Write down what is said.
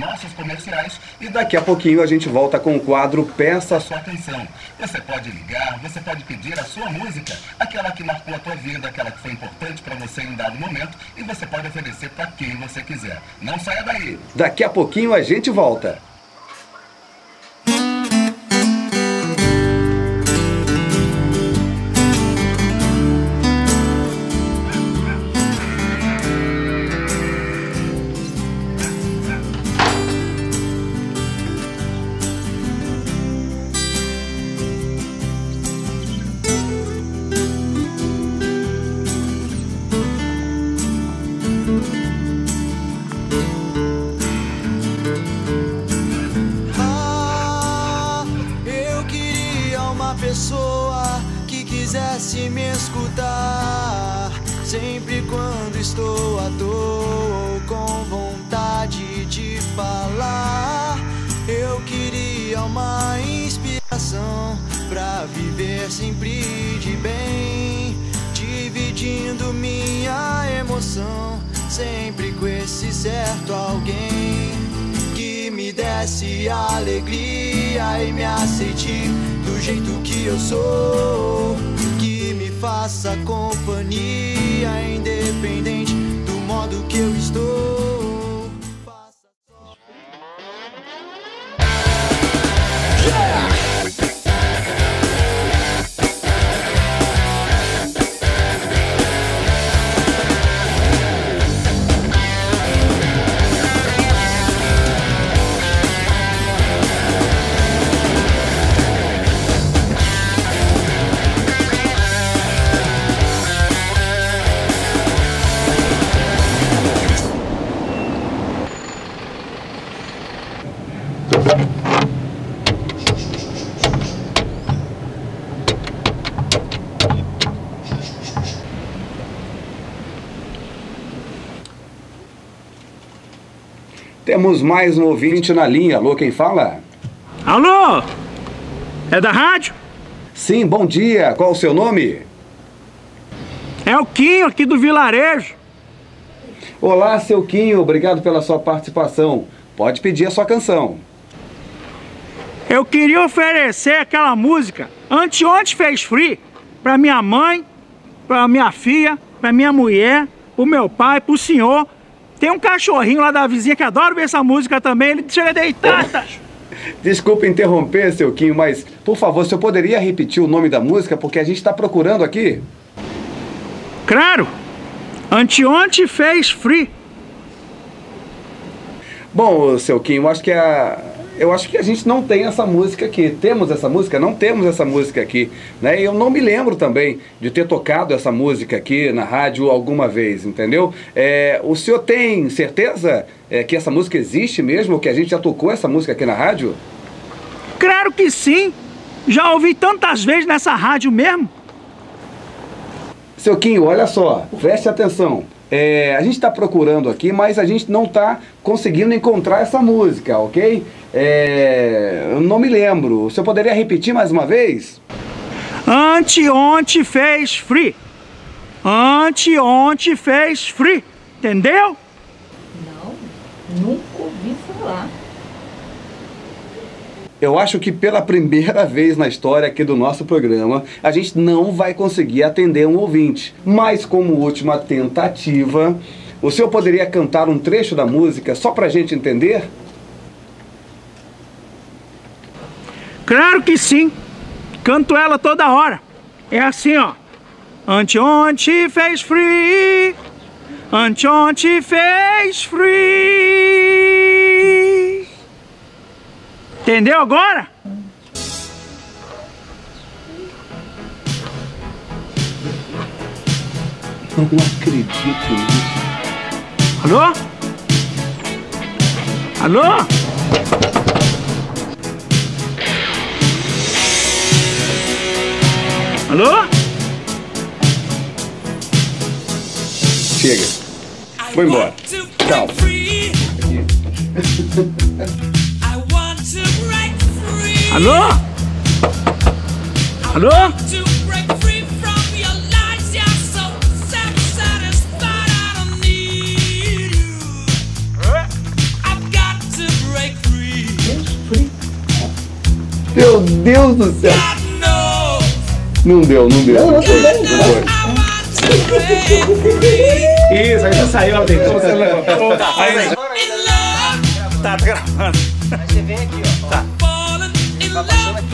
nossos comerciais e daqui a pouquinho a gente volta com o quadro Peça a Sua Atenção. Você pode ligar, você pode pedir a sua música, aquela que marcou a tua vida, aquela que foi importante para você em dado momento e você pode oferecer para quem você quiser. Não saia daí. Daqui a pouquinho a gente volta. quisesse me escutar, sempre quando estou à toa ou com vontade de falar, eu queria uma inspiração para viver sempre de bem, dividindo minha emoção sempre com esse certo alguém que me desse alegria e me aceite do jeito que eu sou, que me faça companhia, independente do modo que eu estou. Temos mais um ouvinte na linha. Alô, quem fala? Alô? É da rádio? Sim, bom dia. Qual o seu nome? É o Quinho, aqui do vilarejo. Olá, seu Quinho. Obrigado pela sua participação. Pode pedir a sua canção. Eu queria oferecer aquela música Anteontem Fez Free para minha mãe, para minha filha, para minha mulher, para o meu pai, para o senhor tem um cachorrinho lá da vizinha que adora ver essa música também, ele chega a deitar, Desculpe interromper, seu Quinho, mas, por favor, você poderia repetir o nome da música, porque a gente está procurando aqui? Claro! Anteontem fez free. Bom, seu Quinho, acho que a, eu acho que a gente não tem essa música aqui. Temos essa música? Não temos essa música aqui. Né? Eu não me lembro também de ter tocado essa música aqui na rádio alguma vez, entendeu? É, o senhor tem certeza é, que essa música existe mesmo? Que a gente já tocou essa música aqui na rádio? Claro que sim! Já ouvi tantas vezes nessa rádio mesmo. Seu Quinho, olha só, preste atenção. É, a gente está procurando aqui, mas a gente não está conseguindo encontrar essa música, ok? É, eu não me lembro. O senhor poderia repetir mais uma vez? Anteontem fez free. Anteontem fez free. Entendeu? Não, nunca ouvi falar. Eu acho que pela primeira vez na história aqui do nosso programa, a gente não vai conseguir atender um ouvinte. Mas como última tentativa, o senhor poderia cantar um trecho da música só pra gente entender? Claro que sim. Canto ela toda hora. É assim, ó. Anteontem fez free. Anteontem fez free. Entendeu agora? Não acredito nisso. Alô? Alô? Alô? Chega. Vou embora. Tchau. Alô? Alô? Meu Deus do céu! Não deu, não deu. Não, não, foi, não foi. Isso, aí já saiu a leitura. Tá, tá gravando. Aí você vem aqui, ó. Tá. Vai passando aqui.